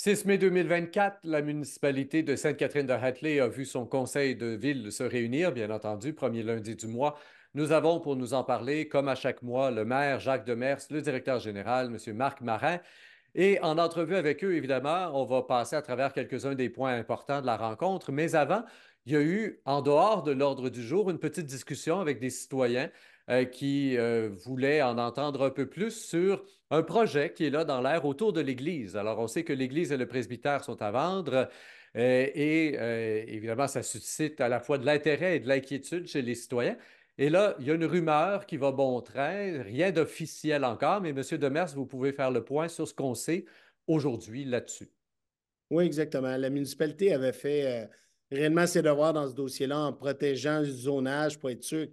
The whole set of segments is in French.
6 mai 2024, la municipalité de Sainte-Catherine-de-Hatley a vu son conseil de ville se réunir, bien entendu, premier lundi du mois. Nous avons pour nous en parler, comme à chaque mois, le maire Jacques Demers, le directeur général, M. Marc Marin. Et en entrevue avec eux, évidemment, on va passer à travers quelques-uns des points importants de la rencontre. Mais avant, il y a eu, en dehors de l'ordre du jour, une petite discussion avec des citoyens euh, qui euh, voulaient en entendre un peu plus sur un projet qui est là dans l'air autour de l'Église. Alors, on sait que l'Église et le presbytère sont à vendre. Euh, et évidemment, ça suscite à la fois de l'intérêt et de l'inquiétude chez les citoyens. Et là, il y a une rumeur qui va bon train, rien d'officiel encore, mais M. Demers, vous pouvez faire le point sur ce qu'on sait aujourd'hui là-dessus. Oui, exactement. La municipalité avait fait réellement ses devoirs dans ce dossier-là en protégeant le zonage pour être sûr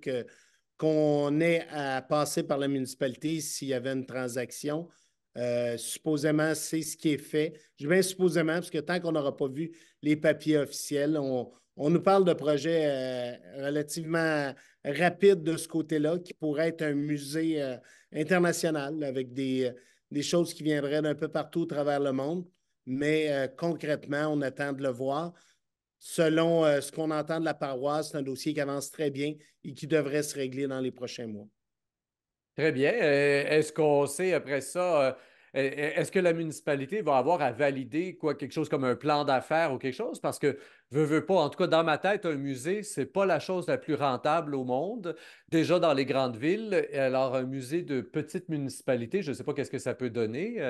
qu'on ait à passer par la municipalité s'il y avait une transaction. Euh, supposément, c'est ce qui est fait. Je vais supposément, parce que tant qu'on n'aura pas vu les papiers officiels, on, nous parle de projets euh, relativement rapides de ce côté-là, qui pourrait être un musée euh, international avec des, des, choses qui viendraient d'un peu partout à travers le monde. Mais concrètement, on attend de le voir selon euh, ce qu'on entend de la paroisse, c'est un dossier qui avance très bien et qui devrait se régler dans les prochains mois. Très bien. Euh, est-ce qu'on sait après ça, euh, est-ce que la municipalité va avoir à valider quoi, quelque chose comme un plan d'affaires ou quelque chose? Parce que, veux, veux pas, en tout cas, dans ma tête, un musée, c'est pas la chose la plus rentable au monde, déjà dans les grandes villes. Alors, un musée de petite municipalité, je ne sais pas qu'est-ce que ça peut donner.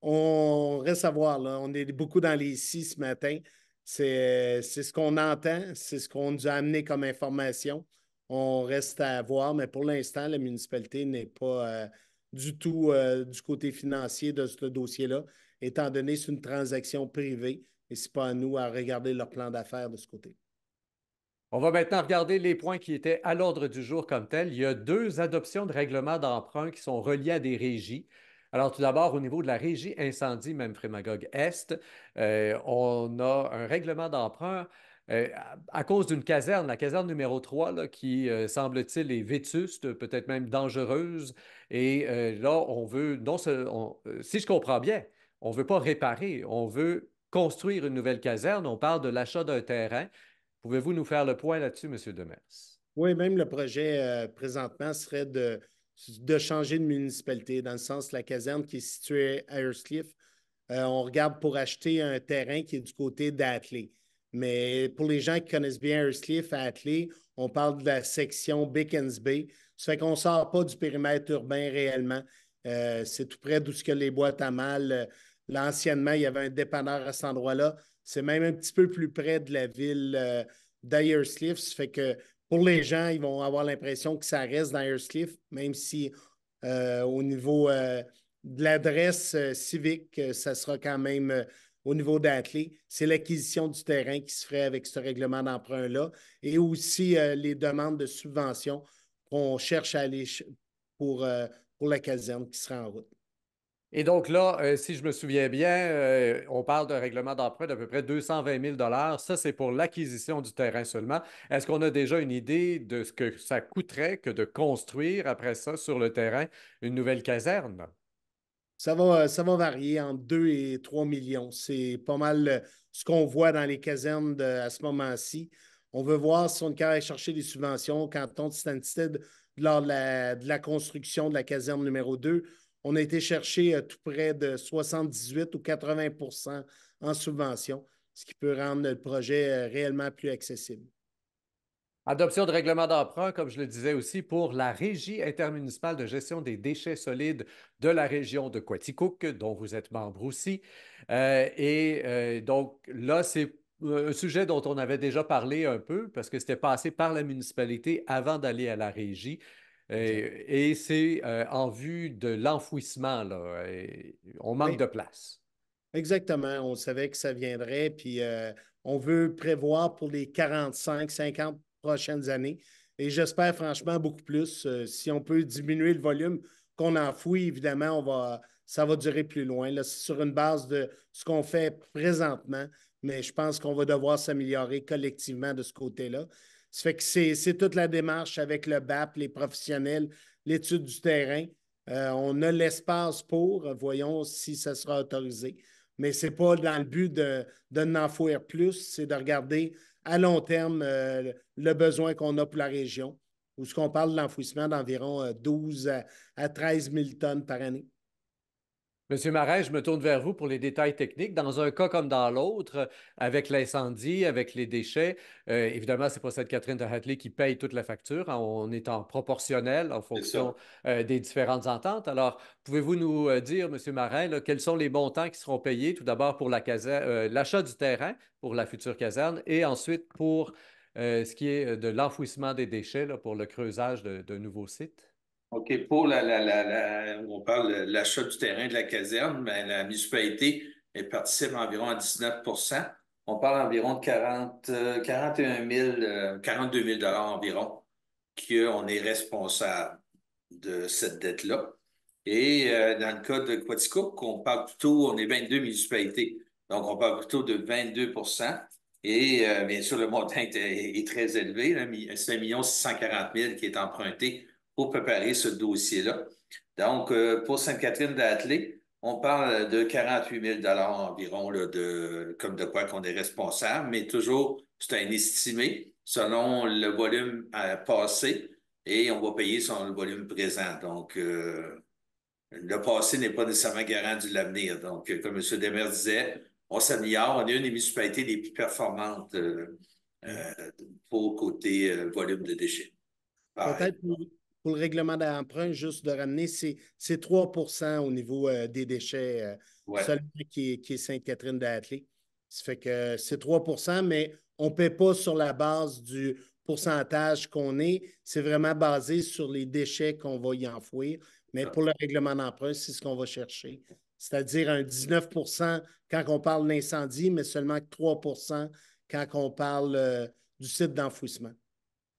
On reste à voir. On est beaucoup dans les six ce matin. C'est ce qu'on entend, c'est ce qu'on nous a amené comme information. On reste à voir, mais pour l'instant, la municipalité n'est pas euh, du tout euh, du côté financier de ce dossier-là, étant donné que c'est une transaction privée et ce n'est pas à nous à regarder leur plan d'affaires de ce côté. On va maintenant regarder les points qui étaient à l'ordre du jour comme tel. Il y a deux adoptions de règlements d'emprunt qui sont reliés à des régies. Alors, tout d'abord, au niveau de la régie incendie, même Frémagogue Est, euh, on a un règlement d'emprunt euh, à cause d'une caserne, la caserne numéro 3, qui, euh, semble-t-il, est vétuste, peut-être même dangereuse. Et là, on veut, non, si je comprends bien, on ne veut pas réparer, on veut construire une nouvelle caserne. On parle de l'achat d'un terrain. Pouvez-vous nous faire le point là-dessus, M. Demers? Oui, même le projet présentement serait de de changer de municipalité, dans le sens la caserne qui est située à Earthcliff. Euh, on regarde pour acheter un terrain qui est du côté d'Atley. Mais pour les gens qui connaissent bien Earthcliff à Atley, on parle de la section Bickens Bay. Ça fait qu'on ne sort pas du périmètre urbain réellement. Euh, c'est tout près d'où ce que les boîtes à mal. L'anciennement, il y avait un dépanneur à cet endroit-là. C'est même un petit peu plus près de la ville euh, Ça fait que pour les gens, ils vont avoir l'impression que ça reste dans Earthcliff, même si euh, au niveau euh, de l'adresse euh, civique, ça sera quand même au niveau d'Atley. C'est l'acquisition du terrain qui se ferait avec ce règlement d'emprunt-là et aussi les demandes de subvention qu'on cherche à aller pour, pour la caserne qui sera en route. Et donc là, euh, si je me souviens bien, euh, on parle d'un règlement d'emprunt d'à peu près 220 000 Ça, c'est pour l'acquisition du terrain seulement. Est-ce qu'on a déjà une idée de ce que ça coûterait que de construire après ça sur le terrain une nouvelle caserne? Ça va, ça va varier entre 2 et 3 millions. C'est pas mal euh, ce qu'on voit dans les casernes à ce moment-ci. On veut voir si on est capable chercher des subventions quand on Stansted lors de la, de la construction de la caserne numéro 2 on a été chercher euh, tout près de 78 ou 80% en subvention, ce qui peut rendre le projet euh, réellement plus accessible. Adoption de règlement d'emprunt, comme je le disais aussi, pour la Régie intermunicipale de gestion des déchets solides de la région de Quaticook, dont vous êtes membre aussi. Euh, et donc là, c'est un sujet dont on avait déjà parlé un peu parce que c'était passé par la municipalité avant d'aller à la régie. Et, c'est euh, en vue de l'enfouissement, là. on manque de place. Exactement. On savait que ça viendrait, puis euh, on veut prévoir pour les 45, 50 prochaines années. Et j'espère franchement beaucoup plus. Euh, si on peut diminuer le volume qu'on enfouit, évidemment, on va, ça va durer plus loin. C'est sur une base de ce qu'on fait présentement, mais je pense qu'on va devoir s'améliorer collectivement de ce côté-là. Ça fait que c'est toute la démarche avec le BAP, les professionnels, l'étude du terrain. on a l'espace pour, voyons si ça sera autorisé. Mais ce n'est pas dans le but de, n'enfouir plus, c'est de regarder à long terme le besoin qu'on a pour la région, où ce qu'on parle de l'enfouissement d'environ 12 à 13 000 tonnes par année. Monsieur Marin, je me tourne vers vous pour les détails techniques. Dans un cas comme dans l'autre, avec l'incendie, avec les déchets, euh, évidemment, ce n'est pas cette Catherine de Hatley qui paye toute la facture. Hein. On est en proportionnel en fonction euh, des différentes ententes. Alors, pouvez-vous nous euh, dire, Monsieur Marin, quels sont les montants qui seront payés? Tout d'abord pour l'achat du terrain pour la future caserne et ensuite pour ce qui est de l'enfouissement des déchets pour le creusage de nouveaux sites? OK. Pour la, la, la, on parle l'achat du terrain de la caserne, mais la municipalité est participe environ à 19% On parle environ de 40, 41 000, 42 000 environ qu'on est responsable de cette dette-là. Et euh, dans le cas de Quaticook, on parle plutôt, on est 22 municipalités. Donc, on parle plutôt de 22% Et euh, bien sûr, le montant est, très élevé. C'est 1 640 000 qui est emprunté pour préparer ce dossier-là. Donc, euh, pour Sainte-Catherine d'Athlée, on parle de 48 000 environ de, comme de quoi qu'on est responsable, mais toujours, c'est un estimé selon le volume à passer et on va payer sur le volume présent. Donc, euh, le passé n'est pas nécessairement garant de l'avenir. Donc, euh, comme M. Demers disait, on s'améliore. On est une des municipalités les plus performantes pour côté volume de déchets. Peut-être pour le règlement d'emprunt, juste de ramener, c'est 3% au niveau euh, des déchets euh, seulement qui est, Sainte-Catherine d'Athlée. Ça fait que c'est 3% mais on ne paie pas sur la base du pourcentage qu'on est. C'est vraiment basé sur les déchets qu'on va y enfouir. Mais pour le règlement d'emprunt, c'est ce qu'on va chercher. C'est-à-dire un 19% quand on parle d'incendie, mais seulement 3% quand on parle euh, du site d'enfouissement.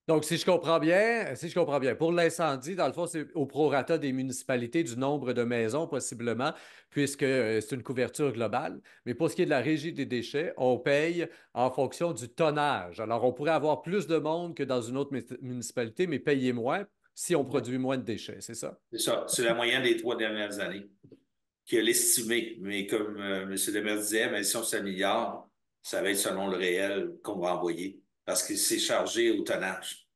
Donc, si je comprends bien, si je comprends bien, pour l'incendie, dans le fond, c'est au prorata des municipalités, du nombre de maisons possiblement, puisque euh, c'est une couverture globale. Mais pour ce qui est de la régie des déchets, on paye en fonction du tonnage. Alors, on pourrait avoir plus de monde que dans une autre municipalité, mais payer moins si on produit moins de déchets, c'est ça? C'est ça. C'est la moyenne des trois dernières années qui est l'estimé. Mais comme euh, M. Demers disait, mais si on s'améliore, ça va être selon le réel qu'on va envoyer parce que c'est chargé au tonnage.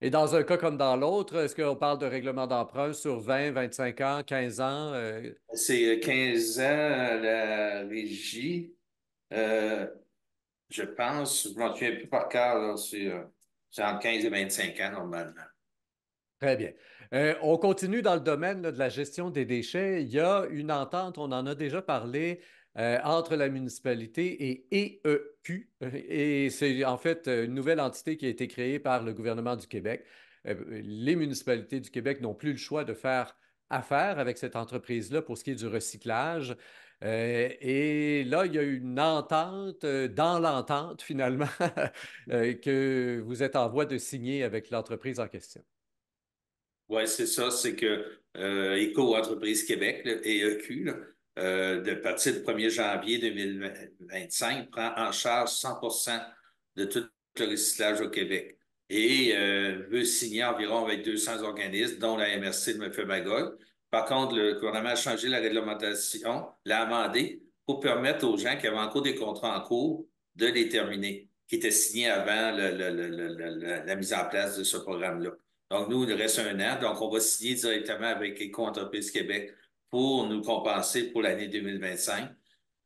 Et dans un cas comme dans l'autre, est-ce qu'on parle de règlement d'emprunt sur 20, 25 ans, 15 ans? Euh? C'est 15 ans la régie. Euh, je pense, je m'en souviens plus par cœur, c'est entre 15 et 25 ans normalement. Très bien. Euh, on continue dans le domaine de la gestion des déchets. Il y a une entente, on en a déjà parlé, euh, entre la municipalité et EEQ. Et c'est en fait une nouvelle entité qui a été créée par le gouvernement du Québec. Euh, les municipalités du Québec n'ont plus le choix de faire affaire avec cette entreprise-là pour ce qui est du recyclage. Euh, et là, il y a une entente dans l'entente, finalement, que vous êtes en voie de signer avec l'entreprise en question. Oui, c'est ça. C'est que Éco-entreprise Québec, EEQ, euh, de partir du 1er janvier 2025, prend en charge 100% de tout le recyclage au Québec et euh, veut signer environ avec 200 organismes, dont la MRC de M. Magog. Par contre, le gouvernement a changé la réglementation, l'a amendé pour permettre aux gens qui avaient encore des contrats en cours de les terminer, qui étaient signés avant la mise en place de ce programme-là. Donc, nous, il reste un an. Donc, on va signer directement avec Éco-entreprise Québec pour nous compenser pour l'année 2025.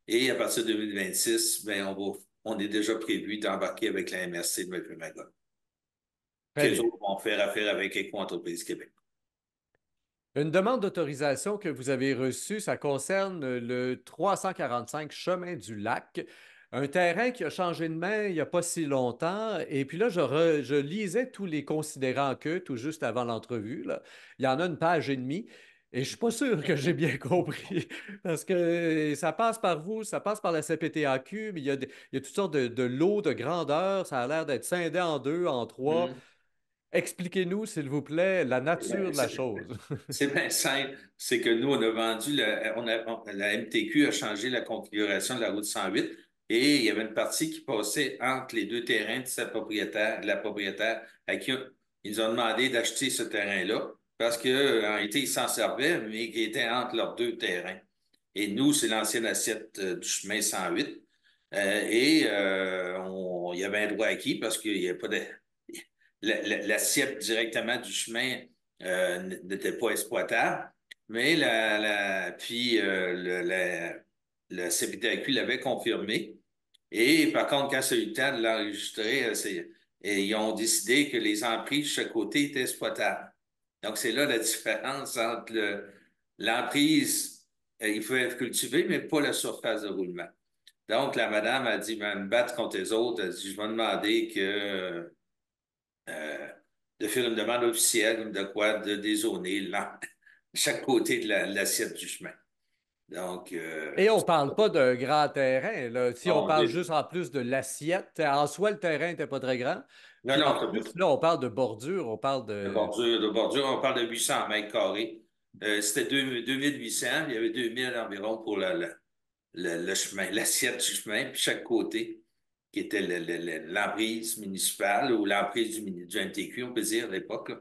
Et à partir de 2026, ben, on, va, on est déjà prévu d'embarquer avec la MRC de. Magog. Les autres vont faire affaire avec Éco-entreprise Québec. Une demande d'autorisation que vous avez reçue, ça concerne le 345 chemin du lac, un terrain qui a changé de main il n'y a pas si longtemps. Et puis là, je, je lisais tous les considérants que tout juste avant l'entrevue. Il y en a une page et demie. Et je ne suis pas sûr que j'ai bien compris, parce que ça passe par vous, ça passe par la CPTAQ, mais il y a, toutes sortes de, lots de grandeur, ça a l'air d'être scindé en deux, en trois. Mm. Expliquez-nous, s'il vous plaît, la nature de la chose. C'est bien simple. C'est que nous, on a vendu, la MTQ a changé la configuration de la route 108 et il y avait une partie qui passait entre les deux terrains de, sa propriétaire, de la propriétaire à qui ils ont demandé d'acheter ce terrain-là parce qu'en été, ils s'en servaient, mais qui était entre leurs deux terrains. Et nous, c'est l'ancienne assiette du chemin 108. et il y avait un droit acquis parce qu'il n'y avait pas de. L'assiette directement du chemin n'était pas exploitable. Mais la, puis le, la, CPTAQ l'avait confirmé. Et par contre, quand c'est eu le temps de l'enregistrer, euh, ils ont décidé que les emprises de chaque côté étaient exploitables. Donc, c'est là la différence entre l'emprise, euh, il faut être cultivé, mais pas la surface de roulement. Donc, la madame a dit, ben, me battre contre les autres. Elle dit, je vais demander que euh, de faire une demande officielle de quoi, de dézoner chaque côté de l'assiette du chemin. Donc, euh, Et on ne parle pas d'un grand terrain. Là. Si on, parle juste en plus de l'assiette, en soi, le terrain n'était pas très grand. Non, non, en plus, là, on parle de bordure, on parle de... de... bordure, de bordure, on parle de 800 mètres carrés. Euh, c'était 2800, il y avait 2000 environ pour le chemin, l'assiette du chemin, puis chaque côté, qui était l'emprise municipale ou l'emprise du, du, MTQ, on peut dire, à l'époque.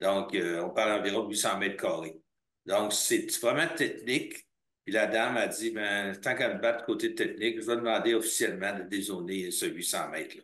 Donc, euh, on parle d'environ 800 mètres carrés. Donc, c'est vraiment technique la dame a dit, ben, tant qu'elle me bat côté technique, je vais demander officiellement de dézoner ce 800 mètres. Là.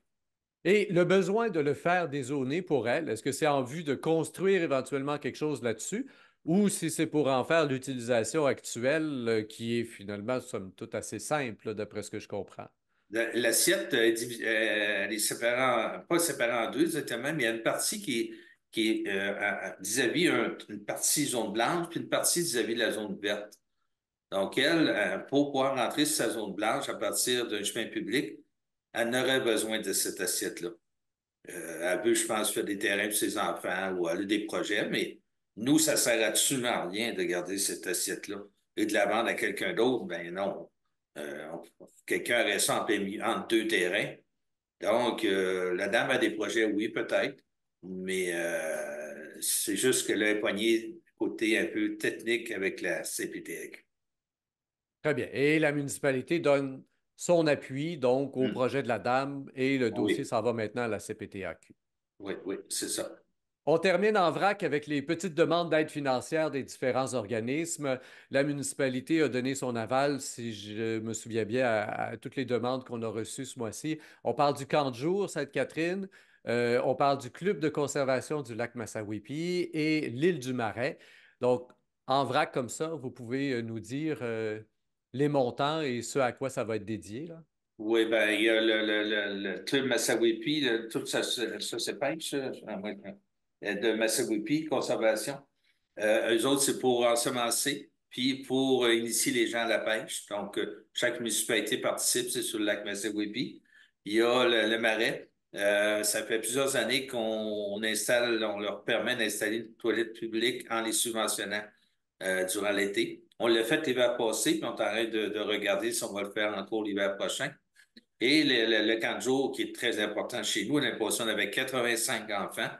Et le besoin de le faire dézoner pour elle, est-ce que c'est en vue de construire éventuellement quelque chose là-dessus ou si c'est pour en faire l'utilisation actuelle euh, qui est finalement, somme toute, assez simple, d'après ce que je comprends? L'assiette, euh, elle est séparée pas séparée en deux exactement, mais il y a une partie qui est, qui est euh, vis-à-vis une partie zone blanche, puis une partie vis-à-vis -vis de la zone verte. Donc, elle, euh, pour pouvoir rentrer sur sa zone blanche à partir d'un chemin public, elle n'aurait besoin de cette assiette-là. Euh, elle veut, je pense, faire des terrains pour ses enfants ou elle a des projets, mais nous, ça ne sert absolument à rien de garder cette assiette-là. Et de la vendre à quelqu'un d'autre, ben non. Euh, quelqu'un ça entre deux terrains. Donc, la dame a des projets, oui, peut-être, mais c'est juste que là, poignée côté un peu technique avec la CPTEC. Très bien. Et la municipalité donne son appui donc au hmm. projet de la dame et le dossier s'en va maintenant à la CPTAQ. Oui, oui, c'est ça. On termine en vrac avec les petites demandes d'aide financière des différents organismes. La municipalité a donné son aval, si je me souviens bien, à, toutes les demandes qu'on a reçues ce mois-ci. On parle du camp de jour Sainte-Catherine, euh, on parle du club de conservation du lac Massawipi et l'île du Marais. Donc, en vrac comme ça, vous pouvez euh, nous dire euh, les montants et ce à quoi ça va être dédié? Là? Oui, bien, il y a le, le, le, club Massawipi, tout ça, ça, ça c'est pêche, de Massawipi, conservation. Euh, eux autres, c'est pour ensemencer, puis pour initier les gens à la pêche. Donc, euh, chaque municipalité participe, c'est sur le lac Massawipi. Il y a le, marais. Euh, ça fait plusieurs années qu'on installe, on leur permet d'installer une toilette publique en les subventionnant durant l'été. On l'a fait l'hiver passé, puis on est de, de, regarder si on va le faire encore l'hiver prochain. Et le, le, camp de jour, qui est très important chez nous, l'imposition avait 85 enfants.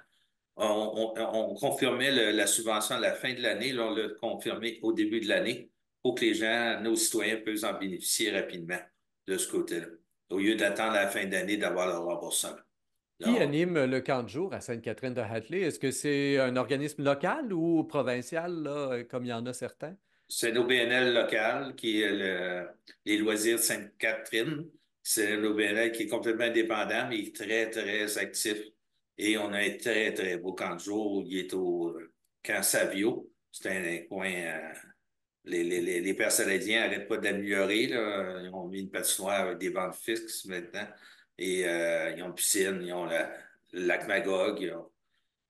On, confirmait la subvention à la fin de l'année, on l'a confirmé au début de l'année pour que les gens, nos citoyens, puissent en bénéficier rapidement de ce côté-là, au lieu d'attendre la fin d'année d'avoir le remboursement. Qui anime le camp de jour à Sainte-Catherine de Hatley? Est-ce que c'est un organisme local ou provincial, là, comme il y en a certains? C'est l'OBNL local qui est le, les loisirs de Sainte-Catherine. C'est un OBNL qui est complètement indépendant, mais très, très actif. Et on a un très, très beau camp de jour. Il est au camp Savio. C'est un coin. Euh, les, les, les n'arrêtent pas d'améliorer. Ils ont mis une patinoire avec des bancs fixes maintenant. Et euh, ils ont une piscine, ils ont le lac Magog.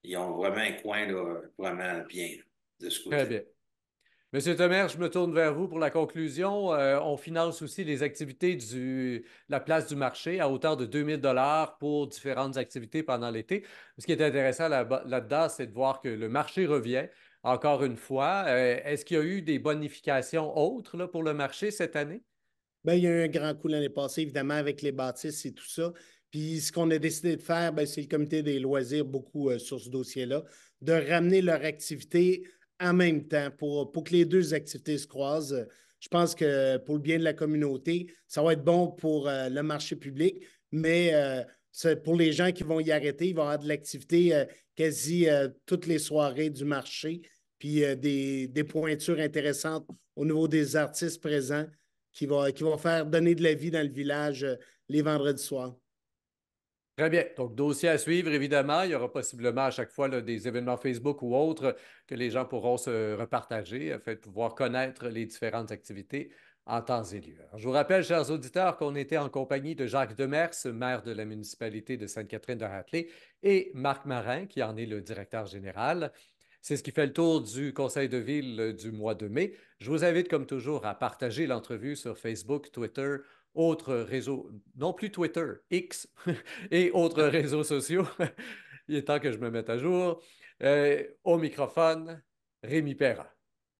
Ils ont, vraiment un coin là, vraiment bien de ce côté. Très bien. Monsieur Temer, je me tourne vers vous pour la conclusion. Euh, on finance aussi les activités de la place du marché à hauteur de 2000 dollars pour différentes activités pendant l'été. Ce qui est intéressant là-dedans, c'est de voir que le marché revient encore une fois. Euh, est-ce qu'il y a eu des bonifications autres là, pour le marché cette année? Bien, il y a eu un grand coup l'année passée, évidemment, avec les bâtisses et tout ça. Puis ce qu'on a décidé de faire, c'est le comité des loisirs, beaucoup euh, sur ce dossier-là, de ramener leur activité en même temps pour, que les deux activités se croisent. Je pense que pour le bien de la communauté, ça va être bon pour euh, le marché public, mais euh, pour les gens qui vont y arrêter, il va avoir de l'activité euh, quasi toutes les soirées du marché, puis des, des, pointures intéressantes au niveau des artistes présents qui vont, qui vont faire donner de la vie dans le village les vendredis soirs. Très bien. Donc, dossier à suivre, évidemment. Il y aura possiblement à chaque fois des événements Facebook ou autres que les gens pourront se repartager afin de pouvoir connaître les différentes activités en temps et lieu. je vous rappelle, chers auditeurs, qu'on était en compagnie de Jacques Demers, maire de la municipalité de Sainte-Catherine de Hatley, et Marc Marin, qui en est le directeur général. C'est ce qui fait le tour du conseil de ville du mois de mai. Je vous invite, comme toujours, à partager l'entrevue sur Facebook, Twitter, autres réseaux, non plus Twitter, X et autres réseaux sociaux. Il est temps que je me mette à jour. Euh, au microphone, Rémi Perra.